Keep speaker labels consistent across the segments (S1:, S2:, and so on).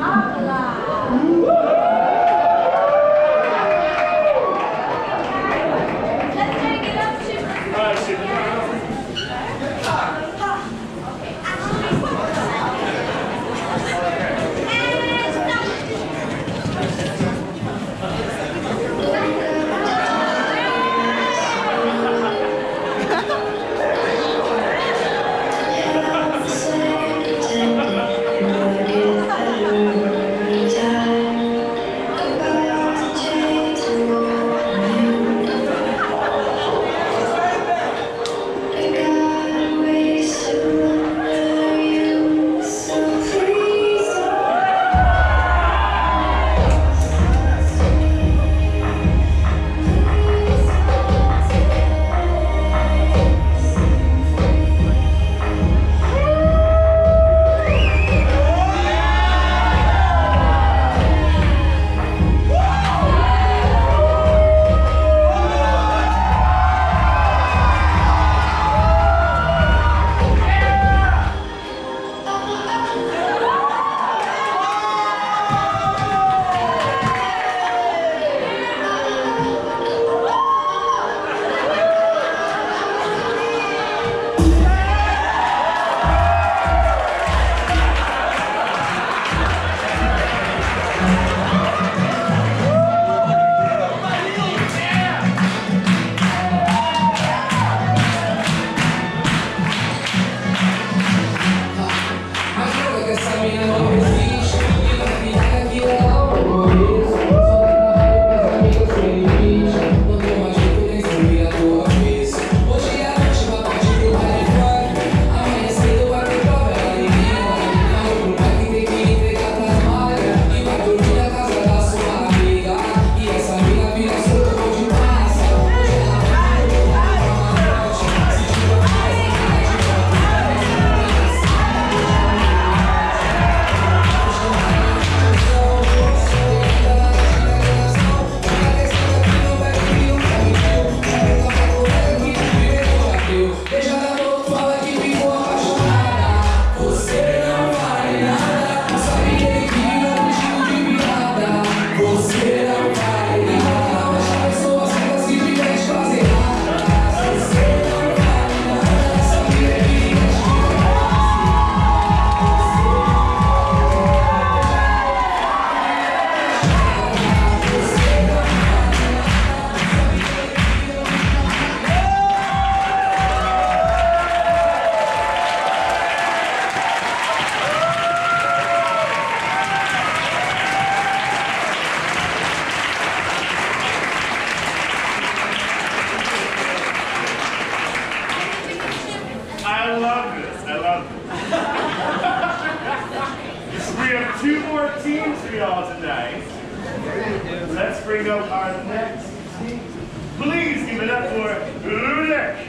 S1: 아,
S2: I love this. I love this. we have two more teams for y'all tonight. Let's bring up our next team. Please give it up for Rudek.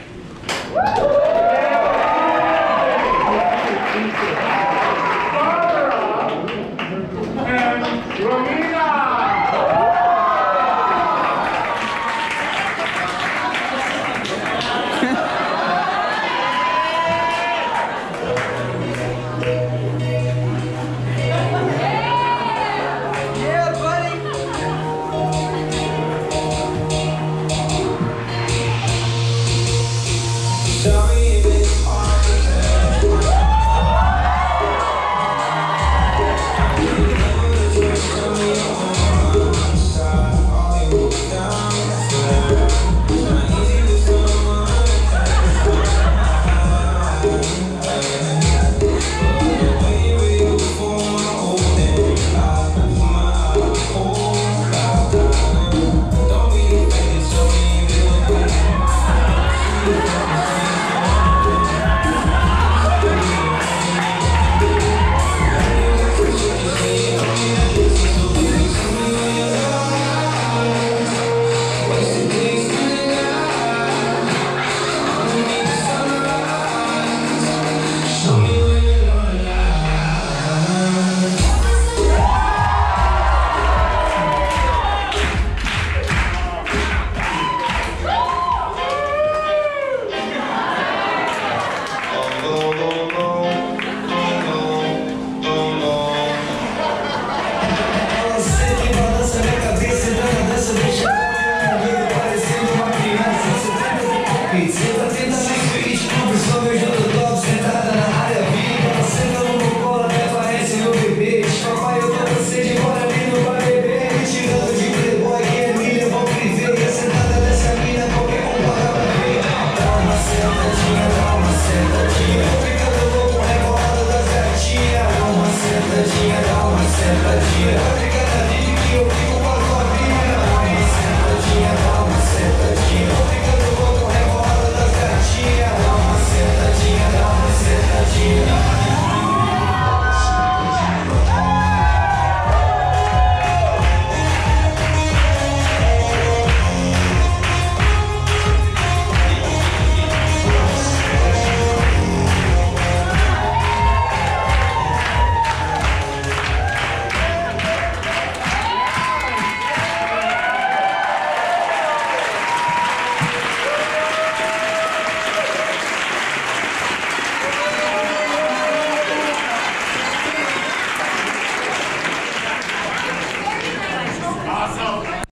S2: Representa